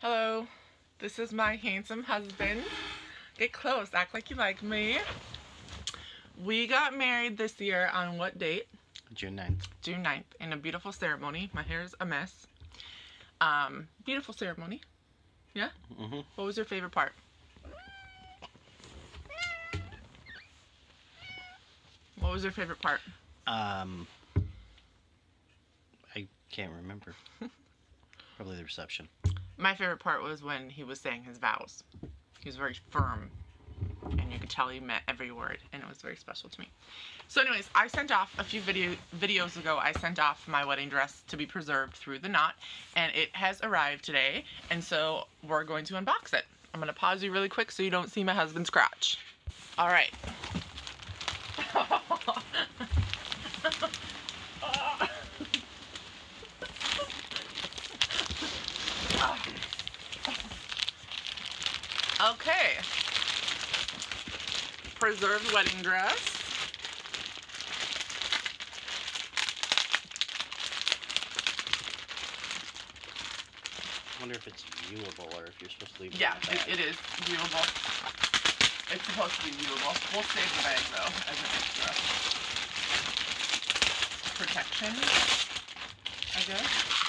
Hello, this is my handsome husband. Get close, act like you like me. We got married this year on what date? June 9th. June 9th in a beautiful ceremony. My hair is a mess. Um, beautiful ceremony. Yeah? hmm What was your favorite part? What was your favorite part? Um, I can't remember. Probably the reception. My favorite part was when he was saying his vows. He was very firm, and you could tell he meant every word, and it was very special to me. So, anyways, I sent off a few video videos ago. I sent off my wedding dress to be preserved through the knot, and it has arrived today. And so we're going to unbox it. I'm gonna pause you really quick so you don't see my husband's crotch. All right. Okay. Preserved wedding dress. I wonder if it's viewable or if you're supposed to leave it Yeah, the it, it is viewable. It's supposed to be viewable. We'll save the bag though as an extra protection, I guess.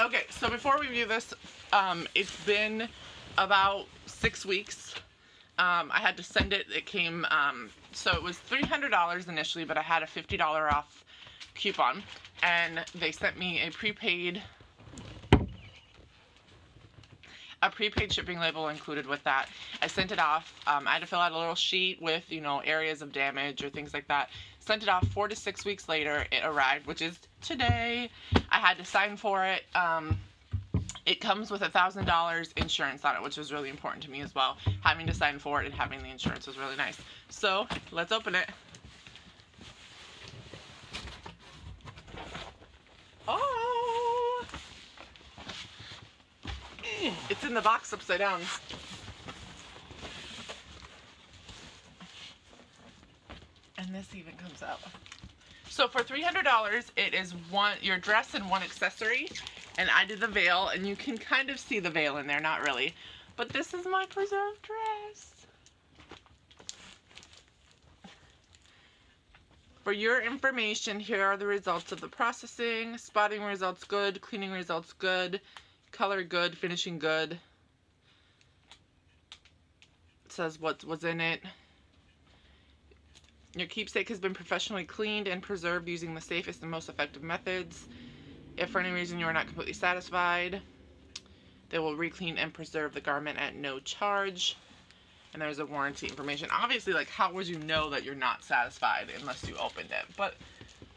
Okay, so before we view this, um, it's been about six weeks. Um, I had to send it. It came, um, so it was $300 initially, but I had a $50 off coupon. And they sent me a prepaid, prepaid shipping label included with that. I sent it off. Um, I had to fill out a little sheet with, you know, areas of damage or things like that. Sent it off four to six weeks later. It arrived, which is today. I had to sign for it. Um, it comes with a thousand dollars insurance on it, which was really important to me as well. Having to sign for it and having the insurance was really nice. So let's open it. It's in the box upside down. And this even comes out. So for $300, it is one your dress and one accessory. And I did the veil, and you can kind of see the veil in there, not really. But this is my preserved dress. For your information, here are the results of the processing. Spotting results good, cleaning results good, color good, finishing good. It says what was in it. Your keepsake has been professionally cleaned and preserved using the safest and most effective methods. If for any reason you are not completely satisfied, they will re-clean and preserve the garment at no charge. And there's a warranty information. Obviously, like, how would you know that you're not satisfied unless you opened it? But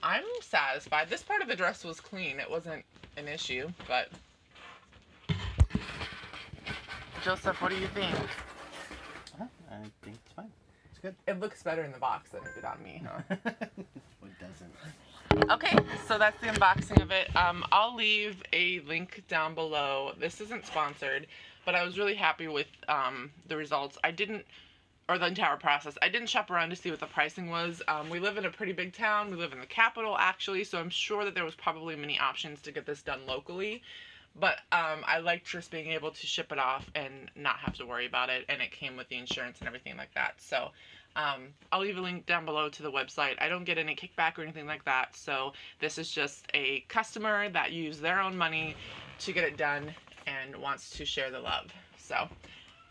I'm satisfied. This part of the dress was clean. It wasn't an issue, but... Joseph, what do you think? Huh? I think it's fine. It's good. It looks better in the box than it did on me, huh? it doesn't. Okay, so that's the unboxing of it. Um, I'll leave a link down below. This isn't sponsored, but I was really happy with um, the results. I didn't, or the entire process. I didn't shop around to see what the pricing was. Um, we live in a pretty big town. We live in the capital, actually, so I'm sure that there was probably many options to get this done locally. But um, I liked just being able to ship it off and not have to worry about it, and it came with the insurance and everything like that. So um, I'll leave a link down below to the website. I don't get any kickback or anything like that, so this is just a customer that used their own money to get it done and wants to share the love. So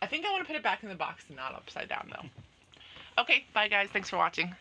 I think I want to put it back in the box and not upside down though. Okay, bye guys. Thanks for watching.